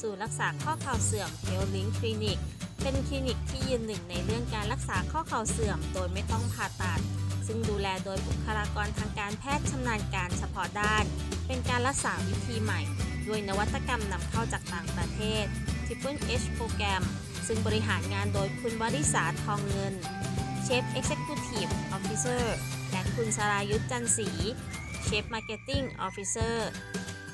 ศูนย์รักษาข้อเข่าเสื่อม Health Link Clinic เป็นคลินิกที่ยืนหนึ่งในเรื่องการรักษาข้อเข่าเสื่อมโดยไม่ต้องผ่าตัด ซึ่งดูแลโดยบุคลากรทางการแพทย์ชำนาญการเฉพาะด้าน เป็นการรักษาวิธีใหม่ ด้วยนวัตกรรมนำเข้าจากต่างประเทศ Triple H โปรแกรมซึ่งบริหารงานโดยคุณวริษาทองเงินเชฟ Executive Officer และคุณสรายุทธจันศรีเชฟ Marketing Officer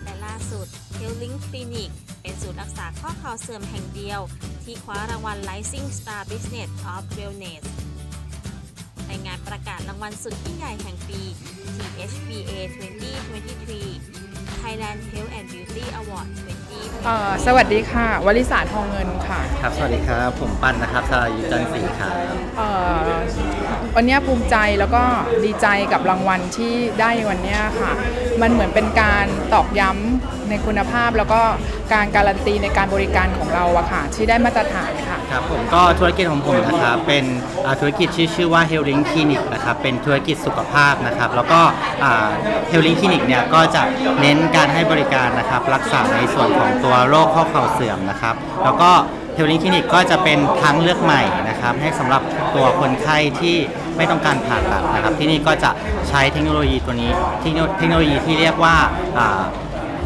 และล่าสุด h e a l Link Clinic เป็นศูนย์รักษาข้อเข่าเสื่อมแห่งเดียว ที่คว้ารางวัล Rising Star Business of Wellness ในงานประกาศรางวัลสุดยิ่งใหญ่แห่งปี THBA 2023 Thailand Health and Beauty Award 2023เอ่อสวัสดีค่ะ วลิสาทองเงินค่ะ ครับ สวัสดีครับ ผมปั้นนะครับสรายุทธจันทร์ศรีครับเอ่อ วันนี้ภูมิใจแล้วก็ดีใจกับรางวัลที่ได้วันนี้ค่ะ มันเหมือนเป็นการตอกย้ำในคุณภาพแล้วก็การการันตีในการบริการของเราอะค่ะ ที่ได้มาตรฐานค่ะ ครับผมก็ธุรกิจของผมนะครับเป็นธุรกิจที่ชื่อว่า h e a l Link Clinic นะครับเป็นธุรกิจสุขภาพนะครับ แล้วก็ h e a l t h Link Clinic เนี่ยก็จะเน้นการให้บริการนะครับรักษาในส่วนของตัวโรคข้อเข่าเสื่อมนะครับ แล้วก็ h e a l t h Link Clinic ก็จะเป็นทางเลือกใหม่นะครับ ให้สำหรับตัวคนไข้ที่ไม่ต้องการผ่าตัดนะครับ ที่นี่ก็จะใช้เทคโนโลยีตัวนี้ เทคโนโลยีที่เรียกว่า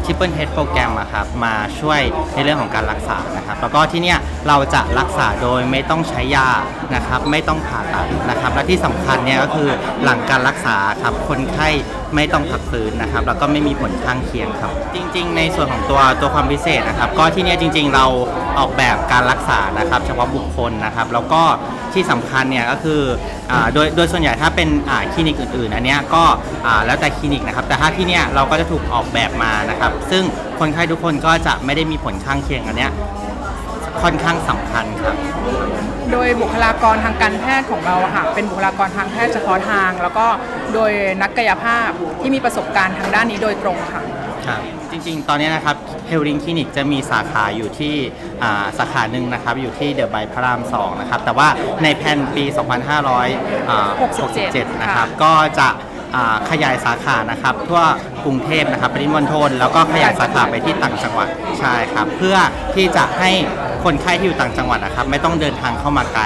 อ่า Triple H โปรแกรมอะครับมาช่วยในเรื่องของการรักษานะครับ แล้วก็ที่เนี่ยเราจะรักษาโดยไม่ต้องใช้ยานะครับ ไม่ต้องผ่าตัดนะครับ และที่สำคัญเนี่ยก็คือหลังการรักษาครับคนไข้ไม่ต้องพักฟื้นนะครับ แล้วก็ไม่มีผลข้างเคียงครับ จริง ๆ ในส่วนของตัวตัวความพิเศษนะครับ ก็ที่เนี่ยจริง ๆ เราออกแบบการรักษานะครับ เฉพาะบุคคลนะครับ แล้วก็ ที่สำคัญเนี่ยก็คืออ่าโดยโดยส่วนใหญ่ถ้าเป็นอ่าคลินิกอื่นๆอันเนี้ยก็อ่าแล้วแต่คลินิกนะครับแต่ถ้าที่เนี่ยเราก็จะถูกออกแบบมานะครับ ซึ่งคนไข้ทุกคนก็จะไม่ได้มีผลข้างเคียงอันเนี้ยค่อนข้างสำคัญครับโดยบุคลากรทางการแพทย์ของเราอะค่ะเป็นบุคลากรทางแพทย์เฉพาะทาง แล้วก็โดยนักกายภาพที่มีประสบการณ์ทางด้านนี้โดยตรงค่ะครับ จริงๆ ตอนนี้นะครับเฮลลิงคลินิกจะมีสาขาอยู่ที่อ่าสาขาหนึ่งนะครับ อยู่ที่เดอะไบพระราม2นะครับ แต่ว่าในแผนปี 2567 นะครับค่ะก็จะอ่าขยายสาขานะครับทั่วกรุงเทพนะครับปริมณฑลแล้วก็ขยายสาขาไปที่ต่างจังหวัดใช่ครับ เพื่อที่จะให้คนไข้ที่อยู่ต่างจังหวัดนะครับ ไม่ต้องเดินทางเข้ามาไกล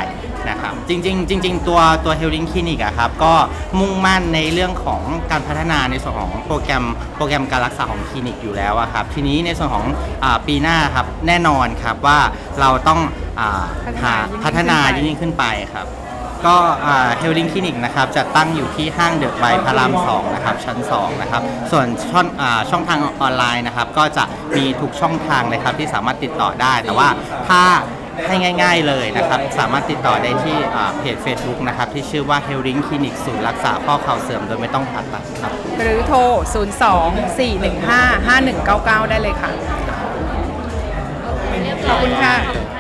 นะครับจริงๆจริงๆตัวตัว h e a l t h Clinic อะครับก็มุ่งมั่นในเรื่องของการพัฒนาในส่วนของโปรแกรมโปรแกรมการรักษาของคลินิกอยู่แล้วอะครับทีนี้ในส่วนของอาปีหน้าครับแน่นอนครับว่าเราต้องอาหาพัพัฒฒนานายิ่ยิ่งงขึ้ขึ้นนไปไปครับ ก็เฮลลิงคลินิกนะครับจะตั้งอยู่ที่ห้างเดอะไบพระราม2นะครับชั้น 2 นะครับ ส่วนช่องอาช่องทางออนไลน์นะครับ ก็จะมีทุกช่องทางเลยครับที่สามารถติดต่อได้ แต่ว่าถ้า ให้ง่าย ๆเลยนะครับ สามารถติดต่อได้ที่เพจ Facebook นะครับ ที่ชื่อว่า h e a l i n g Clinic ศูนย์รักษาข้อเข่าเสื่อมโดยไม่ต้องผ่าตัดครับ หรือโทร 02 415 5199 ได้เลยค่ะ ขอบคุณค่ะ